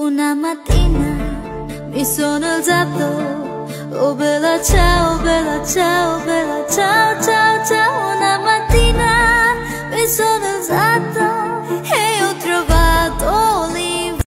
Una mattina mi sono alzato. Oh bella ciao, bella ciao, bella ciao, ciao, ciao. Una mattina mi sono alzato.